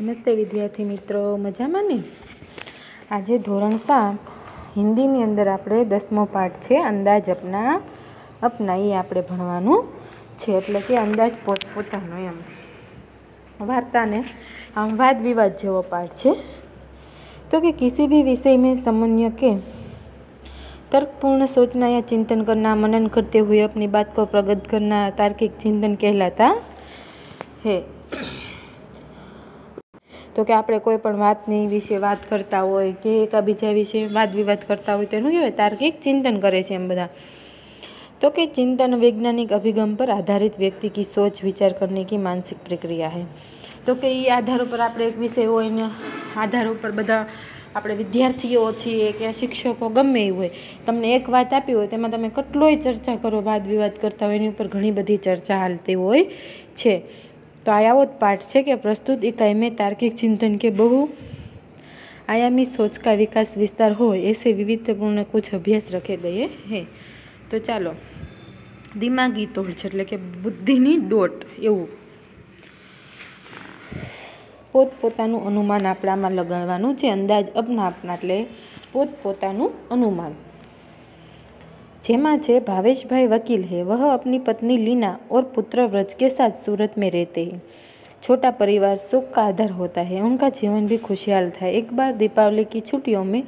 નમસ્તે વિદ્યાર્થી મિત્રો, મજામાં ને? આજે ધોરણ સાત, હિન્દીની અંદર આપણે દસમો પાઠ છે, અંદાજ અપના અપના એ આપણે ભણવાનું છે, એટલે કે અંદાજ પોતપોતાનો એમ. વાર્તાને આમ વાદ વિવાદ જેવો પાઠ છે. તો કે કિસી ભી વિષય મેં સમન્ય કે, તર્કપૂર્ણ સોચના યા ચિંતન કરના, મનન કરતે હુએ અપની બાત કો પ્રગત કરના, તાર્કિક ચિંતન કહેલાતા હે. તો કે આપણે કોઈ પણ વાતની વિશે વાત કરતા હોય કે એકાબીજા વિશે વાદ વિવાદ કરતા હોય તો એનું કહેવાય તાર્કિક ચિંતન કરે છે એમ બધા. તો કે ચિંતન વૈજ્ઞાનિક અભિગમ પર આધારિત વ્યક્તિ કી સોચ, વિચાર કરને કી માનસિક પ્રક્રિયા હે. તો કે એ આધાર ઉપર આપણે એક વિષય હોય ને આધાર ઉપર બધા આપણે વિદ્યાર્થીઓ છીએ કે શિક્ષકો ગમે એ હોય, તમને એક વાત આપી હોય તેમાં તમે કેટલોય ચર્ચા કરો, વાદ વિવાદ કરતા હોય, એની ઉપર ઘણી બધી ચર્ચા હાલતી હોય છે. તો આ જ પાઠ છે કે પ્રસ્તુત ઇકાઈ મેં તાર્કિક ચિંતન કે બહુ આયામી સોચ કા વિકાસ વિસ્તાર હોય એસે વિવિધતાપૂર્ણ કુછ અભ્યાસ રખે દઈએ હે. તો ચાલો, દિમાગી તોડ છે એટલે કે બુદ્ધિની દોટ એવું. પોતપોતાનું અનુમાન આપણામાં લગાડવાનું છે, અંદાજ અપના અપનાપના એટલે પોતપોતાનું અનુમાન. જેમાં છે भावेश भाई वकील है वह अपनी पत्नी लीना और पुत्र व्रज के साथ सूरत में रहते हैं छोटा परिवार सुख का आधार होता है उनका जीवन भी खुशहाल था एक बार दीपावली की छुट्टियों में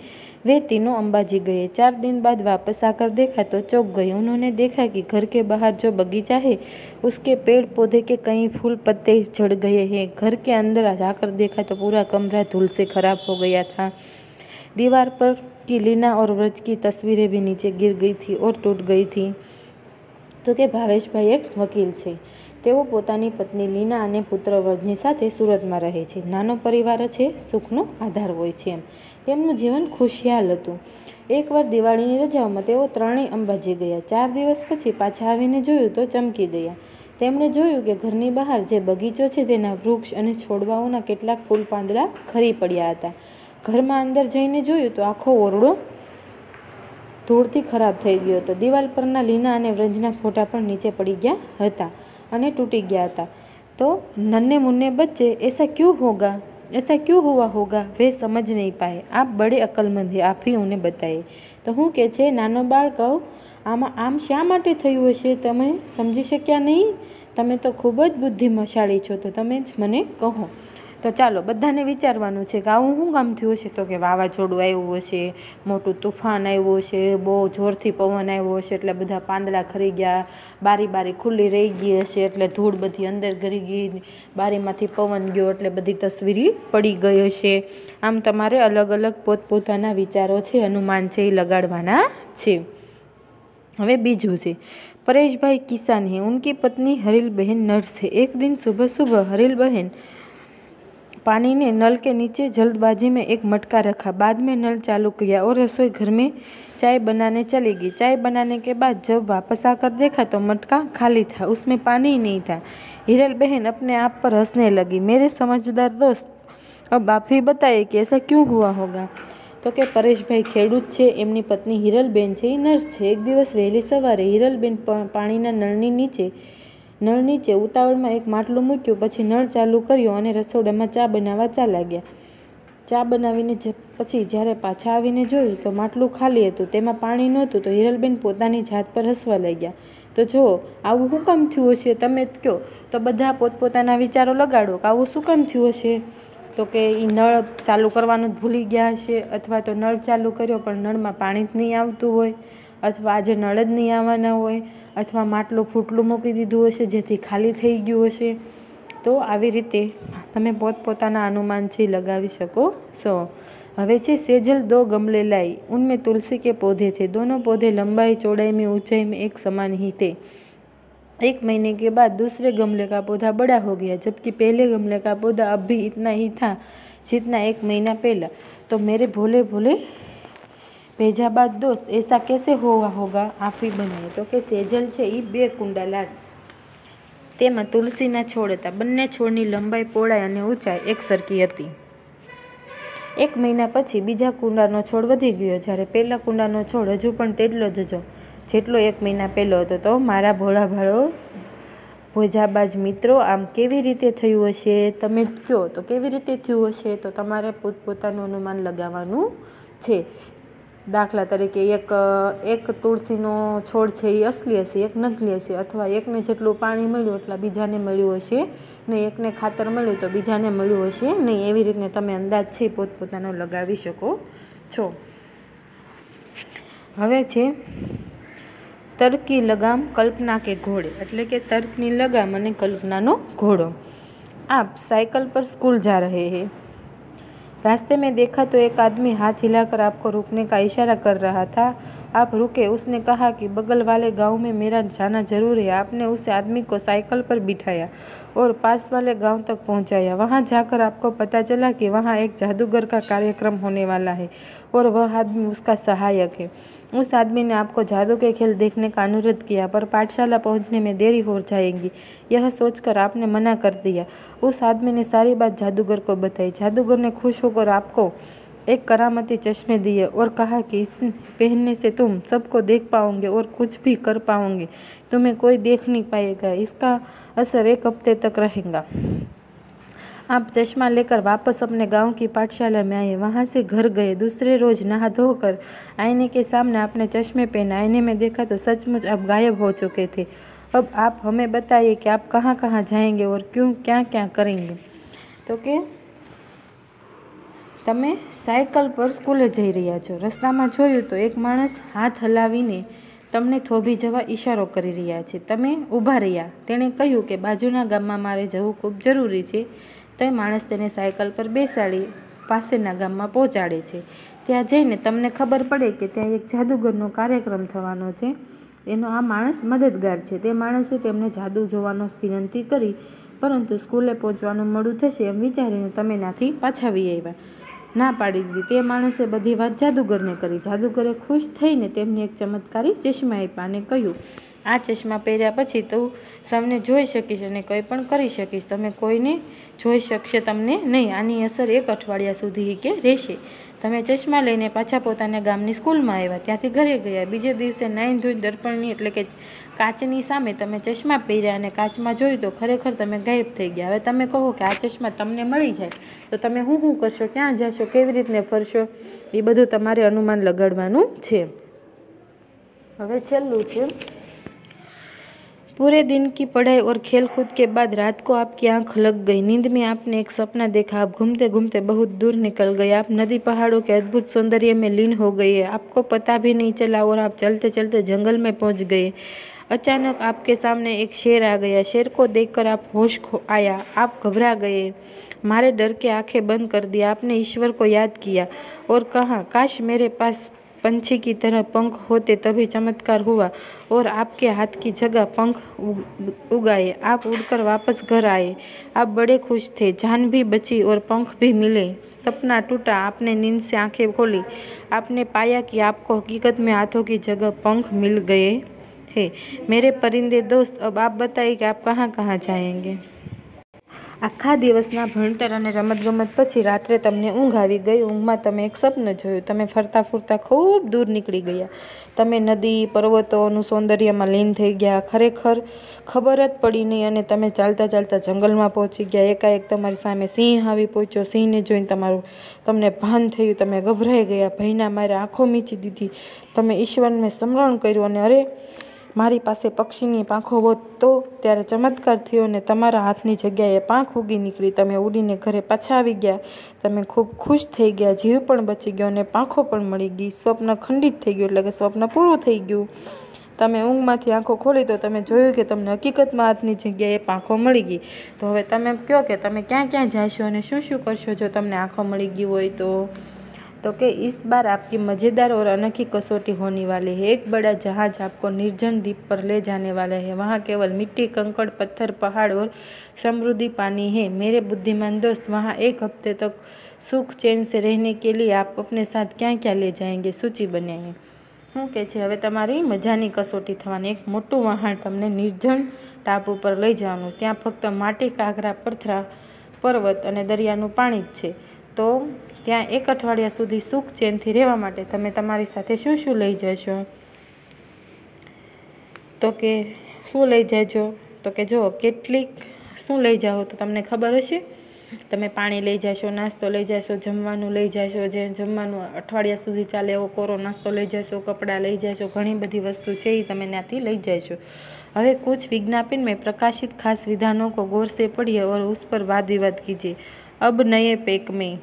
वे तीनों अंबाजी गए चार दिन बाद वापस आकर देखा तो चौक गए उन्होंने देखा कि घर के बाहर जो बगीचा है उसके पेड़ पौधे के कई फूल पत्ते झड़ गए हैं घर के अंदर जाकर देखा तो पूरा कमरा धूल से खराब हो गया था दीवार पर की लीना और व्रज की तस्वीरें भी नीचे गिर गई थी और टूट गई थी તો કે ભાવેશભાઈ એક વકીલ છે તેઓ પોતાની પત્ની લીના અને પુત્ર વ્રજની સાથે સુરતમાં રહે છે નાનો પરિવાર છે સુખનો આધાર હોય છે એમ તેમનું જીવન ખુશિયાલ હતું એકવાર દિવાળીની રજાઓમાં તેઓ ત્રણેય અંબાજી ગયા ચાર દિવસ પછી પાછા આવીને જોયું તો ચમકી ગયા તેમણે જોયું કે ઘરની બહાર જે બગીચો છે તેના વૃક્ષ અને છોડવાઓના કેટલાક ફૂલ પાંદડા ખરી પડ્યા હતા ઘરમાં અંદર જઈને જોયું તો આખો ઓરડો ધૂળથી ખરાબ થઈ ગયો હતો. દિવાલ પરના લીના અને વ્રંજના ફોટા પણ નીચે પડી ગયા હતા અને તૂટી ગયા હતા. તો નન્ને મુન્ને બચ્ચે એસા क्यों હોગા? એસા क्यों હોવા હોગા? વે સમજ નહીં પાએ આપ બડે અકલમંદ હે, આપ હી ઉને બતાએ તો હું કહે છે, નાનો બાળ કહું, આમાં આમ શા માટે થયું હશે? તમે સમજી શક્યા નહીં? તમે તો ખૂબ જ બુદ્ધિમશાળી છો, તો તમે જ મને કહો. તો ચાલો, બધાને વિચારવાનું છે કે આવું શું કામ થયું હશે તો કે વાવાઝોડું આવ્યું હશે, મોટું તુફાન આવ્યું હશે, બહુ જોરથી પવન આવ્યો હશે, એટલે બધા પાંદડા ખરી ગયા, બારી બારી ખુલ્લી રહી ગઈ હશે, એટલે ધૂળ બધી અંદર ગરી ગઈ, બારીમાંથી પવન ગયો, એટલે બધી તસવીરી પડી ગઈ હશે. આમ તમારે અલગ અલગ પોતપોતાના વિચારો છે હનુમાન છે, એ લગાડવાના છે. હવે બીજું છે, પરેશભાઈ કિસાન હે, ઉનકી પત્ની હરિલબહેન નર્સ હે. એક દિન સુબહ સુબહ હરિલબહેન पानी ने नल के नीचे जल्दबाजी में एक मटका रखा बाद में नल चालू किया और रसोई घर में चाय बनाने चली गई चाय बनाने के बाद जब वापस आकर देखा तो मटका खाली था उसमें पानी ही नहीं था हिरल बहन अपने आप पर हंसने लगी मेरे समझदार दोस्त अब आप ही बताइए कि ऐसा क्यों हुआ होगा તો કે પરેશભાઈ ખેડૂત છે એમની પત્ની હિરલબેન છે એ નર્સ છે એક દિવસ વહેલી સવારે હિરલબેન પાણીના નળની નીચે નળ નીચે ઉતાવળમાં એક માટલું મૂક્યું, પછી નળ ચાલુ કર્યો અને રસોડામાં ચા બનાવવા ચા લાગ્યા ચા બનાવીને પછી જ્યારે પાછા આવીને જોયું તો માટલું ખાલી હતું, તેમાં પાણી નહોતું, તો હિરલબેન પોતાની જાત પર હસવા લાગ્યા. તો જુઓ આવું શું કામ થયું હશે? તમે કહો. તો બધા પોતપોતાના વિચારો લગાડો કે આવું શું કામ થયું હશે? તો કે એ નળ ચાલુ કરવાનું જ ભૂલી ગયા હશે, અથવા તો નળ ચાલુ કર્યો પણ નળમાં પાણી જ નહીં આવતું હોય. અથવા આજે નળ જ નહીં આવવાના હોય અથવા માટલું ફૂટલું મૂકી દીધું હશે જેથી ખાલી થઈ ગયું હશે તો આવી રીતે તમે પોતપોતાના અનુમાન છે લગાવી શકો છો હવે છે सेजल दो गमले लाई उनमें तुलसी के पौधे थे दोनों पौधे लंबाई चौड़ाई में ऊंचाई में एक समान ही थे एक महीने के बाद दूसरे गमले का पौधा बड़ा हो गया जबकि पहले गमले का पौधा अब भी इतना ही था जितना एक महीना पहला तो मेरे भोले भोले ભેજાબાદ દોસ્ત એસા કેસે હોવા હોગા? આફી બને તો કે સેજલ છે એ બે કુંડા લાગ તેમાં તુલસીના છોડ હતા. બંને છોડની લંબાઈ પહોળાઈ અને ઊંચાઈ એક સરખી હતી. એક મહિના પછી બીજા કુંડાનો છોડ વધી ગયો. જ્યારે પહેલા કુંડાનો છોડ હજુ પણ તેટલો જ હતો. જેટલો એક મહિના પહેલો હતો. તો મારા ભોળા ભાળો ભોજાબાજ મિત્રો, આમ કેવી રીતે થયું હશે? તમે કહો. તો કેવી રીતે થયું હશે? તો તમારે પોતપોતાનું અનુમાન લગાવવાનું છે. દાખલા તરીકે એક એક તુલસીનો છોડ છે એ અસલી હશે, એક નકલી હશે અથવા એકને જેટલું પાણી મળ્યું એટલા બીજાને મળ્યું હશે ને એકને ખાતર મળ્યું તો બીજાને મળ્યું હશે નહીં એવી રીતને તમે અંદાજ છે પોતપોતાનો લગાવી શકો છો. હવે છે તર્કી લગામ કલ્પના કે ઘોડે, એટલે કે તર્કની લગામ અને કલ્પનાનો ઘોડો. આપ સાયકલ પર સ્કૂલ જા રહે હે. रास्ते में देखा तो एक आदमी हाथ हिलाकर आपको रुकने का इशारा कर रहा था। आप रुके, उसने कहा कि बगल वाले गाँव में मेरा जाना ज़रूर है। आपने उस आदमी को साइकिल पर बिठाया और पास वाले गाँव तक पहुँचाया। वहाँ जाकर आपको पता चला कि वहाँ एक जादूगर का कार्यक्रम होने वाला है और वह आदमी उसका सहायक है। उस आदमी ने आपको जादू के खेल देखने का अनुरोध किया, पर पाठशाला पहुँचने में देरी हो जाएगी। यह सोचकर आपने मना कर दिया। उस आदमी ने सारी बात जादूगर को बताई। जादूगर ने खुश होकर आपको एक करामती चश्मे दिए और कहा कि इस पहनने से तुम सबको देख पाओगे और कुछ भी कर पाओगे। तुम्हें कोई देख नहीं पाएगा। इसका असर एक हफ़्ते तक रहेगा। आप चश्मा लेकर वापस अपने गांव की पाठशाला में आए वहां से घर गए दूसरे रोज नहा धोकर आईने के सामने आपने चश्मे पहने आईने में देखा तो सचमुच आप गायब हो चुके थे अब आप हमें बताइए कि आप कहाँ कहाँ जाएंगे और क्यों क्या क्या करेंगे તો કે તમે સાયકલ પર સ્કૂલે જઈ રહ્યા છો રસ્તામાં જોયું તો એક માણસ હાથ હલાવીને તમને થોભી જવા ઈશારો કરી રહ્યા છે તમે ઊભા રહ્યા તેણે કહ્યું કે બાજુના ગામમાં મારે જવું ખૂબ જરૂરી છે તે માણસ તેને સાયકલ પર બેસાડી પાસેના ગામમાં પહોંચાડે છે. ત્યાં જઈને તમને ખબર પડે કે ત્યાં એક જાદુગરનો કાર્યક્રમ થવાનો છે. એનો આ માણસ મદદગાર છે. તે માણસે તેમને જાદુ જોવાનો વિનંતી કરી, પરંતુ સ્કૂલે પહોંચવાનું મોડું થશે એમ વિચારીને તમે ત્યાંથી પાછા આવી આવ્યા. ના પાડી દીધી. તે માણસે બધી વાત જાદુગરને કરી. જાદુગરે ખુશ થઈને તેમને એક ચમત્કારી ચશ્મા આપ્યા અને કહ્યું આ ચશ્મા પહેર્યા પછી તું સૌને જોઈ શકીશ અને કંઈ પણ કરી શકીશ. તમે કોઈને જોઈ શકશે તમને નહીં. આની અસર એક અઠવાડિયા સુધી કે રહેશે. તમે ચશ્મા લઈને પાછા પોતાના ગામની સ્કૂલમાં આવ્યા. ત્યાંથી ઘરે ગયા. બીજે દિવસે નાઈન ધોઈ દર્પણની એટલે કે કાચની સામે તમે ચશ્મા પહેર્યા અને કાચમાં જોયું તો ખરેખર તમે ગાયબ થઈ ગયા. હવે તમે કહો કે આ ચશ્મા તમને મળી જાય. તો તમે હું શું કરશો? ક્યાં જશો? કેવી રીતને ફરશો? એ બધું તમારે અનુમાન લગાડવાનું છે. હવે છેલ્લું છે. पूरे दिन की पढ़ाई और खेल कूद के बाद रात को आपकी आँख लग गई। नींद में आपने एक सपना देखा। आप घूमते घूमते बहुत दूर निकल गए। आप नदी पहाड़ों के अद्भुत सौंदर्य में लीन हो गए। आपको पता भी नहीं चला और आप चलते चलते जंगल में पहुँच गए। अचानक आपके सामने एक शेर आ गया। शेर को देखकर आप होश खो आया। आप घबरा गए। मारे डर के आँखें बंद कर दिया आपने ईश्वर को याद किया और कहा, काश मेरे पास पंछी की तरह पंख होते तभी चमत्कार हुआ और आपके हाथ की जगह पंख उगाए। आप उड़कर वापस घर आए। आप बड़े खुश थे। जान भी बची और पंख भी मिले। सपना टूटा। आपने नींद से आँखें खोली। आपने पाया कि आपको हकीकत में हाथों की जगह पंख मिल गए हैं। मेरे परिंदे दोस्त, अब आप बताइए कि आप कहाँ कहाँ जाएँगे? આખા દિવસના ભણતર અને રમતગમત પછી રાત્રે તમને ઊંઘ આવી ગઈ. ઊંઘમાં તમે એક સપનું જોયું. તમે ફરતા ફરતા ખૂબ દૂર નીકળી ગયા. તમે નદી, પર્વતોનું સૌંદર્યમાં લીન થઈ ગયા. ખરેખર ખબર જ પડી નહીં અને તમે ચાલતા ચાલતા જંગલમાં પહોંચી ગયા. એકાએક તમારી સામે સિંહ આવી પહોંચ્યો. સિંહને જોઈને તમારું તમને ભાન થયું. તમે ગભરાઈ ગયા. ભયના મારે આંખો મીચી દીધી. તમે ઈશ્વરને સ્મરણ કર્યું અને અરે મારી પાસે પક્ષીની પાંખો હોત તો ત્યારે ચમત્કાર થયો ને તમારા હાથની જગ્યાએ પાંખ ઉગી નીકળી. તમે ઉડીને ઘરે પાછા આવી ગયા. તમે ખૂબ ખુશ થઈ ગયા. જીવ પણ બચી ગયો અને પાંખો પણ મળી ગઈ. સ્વપ્ન ખંડિત થઈ ગયું એટલે કે સ્વપ્ન પૂરું થઈ ગયું. તમે ઊંઘમાંથી આંખો ખોલી તો તમે જોયું કે તમને હકીકતમાં હાથની જગ્યાએ પાંખો મળી ગઈ. તો હવે તમે કહો કે તમે ક્યાં ક્યાં જશો અને શું શું કરશો જો તમને આંખો મળી ગઈ હોય તો? तो कि इस बार आपकी मज़ेदार और अनोखी कसौटी होने वाली है एक बड़ा जहाज आपको निर्जन द्वीप पर ले जाने वाला है वहाँ केवल मिट्टी कंकड़ पत्थर पहाड़ और समृद्धि पानी है मेरे बुद्धिमान दोस्त वहाँ एक हफ्ते तक सुख चैन से रहने के लिए आप अपने साथ क्या क्या ले जाएंगे सूची बनाइए શું કે છે હવે તમારી મજાની કસોટી થવાની એક મોટું વહાણ તમને નિર્જન ટાપુ પર લઈ જવાનું ત્યાં ફક્ત માટી કાંકરા પથરા પર્વત અને દરિયાનું પાણી જ છે તો ત્યાં એક અઠવાડિયા સુધી સુખ ચેનથી રહેવા માટે તમે તમારી સાથે શું શું લઈ જશો? તો કે શું લઈ જજો? તો કે જો કેટલીક શું લઈ જાઓ તો તમને ખબર હશે? તમે પાણી લઈ જશો, નાસ્તો લઈ જશો, જમવાનું લઈ જશો, જે જમવાનું અઠવાડિયા સુધી ચાલે એવો કોરો નાસ્તો લઈ જશો, કપડાં લઈ જશો, ઘણી બધી વસ્તુ છે એ તમે ત્યાંથી લઈ જશો. હવે કુછ વિજ્ઞાપન મેં પ્રકાશિત ખાસ વિધાનો કો ગોરસે પડીએ, ઓર ઉસ પર વાદ વિવાદ કીજીએ अब नए पेक में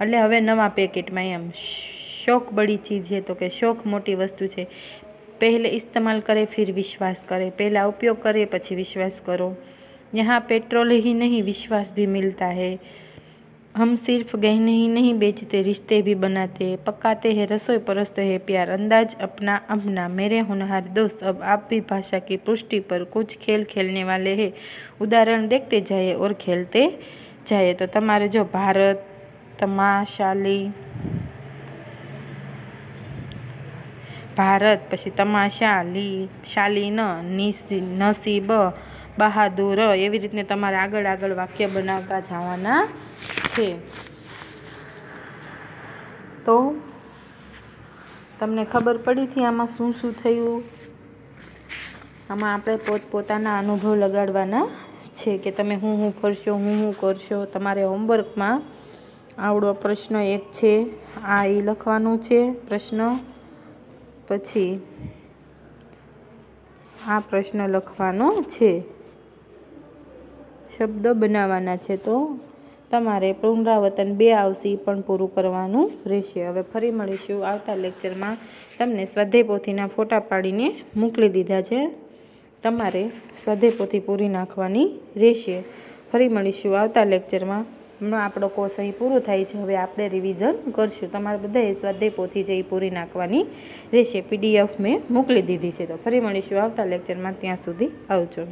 अट्ले એટલે नवा નવા में एम શોખ बड़ी चीज़ है तो કે शौक मोटी वस्तु है पहले इस्तेमाल કરે फिर विश्वास કરે. पहला उपयोग કરે पीछे विश्वास करो यहाँ पेट्रोल ही नहीं विश्वास भी मिलता है हम सिर्फ़ गहने ही नहीं बेचते रिश्ते भी बनाते पकाते हैं रसोई परसते हैं प्यार अंदाज अपना अपना मेरे होनहार दोस्त अब आप भी भाषा की पुष्टि पर कुछ खेल खेलने वाले हैं उदाहरण देखते जाइए और खेलते જાય તો તમારે જો ભારત, તમાશાલી, ભારત, પછી તમાશા લી શાલીન નસીબ, બહાદુર એવી રીતને તમારે આગળ આગળ વાક્ય બનાવતા જવાના છે. તો તમને ખબર પડી હતી આમાં શું શું થયું? આમાં આપણે પોતપોતાના અનુભવ લગાડવાના છે કે તમે હું હું ફરશો, હું હું કરશો, તમારે હોમવર્કમાં આવડો પ્રશ્ન એક છે, આ એ લખવાનું છે પ્રશ્ન. પછી આ પ્રશ્ન લખવાનો છે. શબ્દ બનાવવાના છે તો તમારે પુનરાવર્તન બે આવશે પણ પૂરું કરવાનું રહેશે. હવે ફરી મળીશું આવતા લેક્ચરમાં તમને સ્વાધ્યાય પોથીના ફોટા પાડીને મોકલી દીધા છે. તમારે સ્વાધ્યાય પોથી પૂરી નાખવાની રહેશે. ફરી મળીશું આવતા લેક્ચરમાં. આપણો કોર્સ અહીં પૂરો થાય છે. હવે આપણે રિવિઝન કરશું. તમારે બધાએ સ્વાધ્યાય પોથી જે પૂરી નાખવાની રહેશે, પીડીએફ મેં મોકલી દીધી છે. તો ફરી મળીશું આવતા લેક્ચરમાં. ત્યાં સુધી આવજો.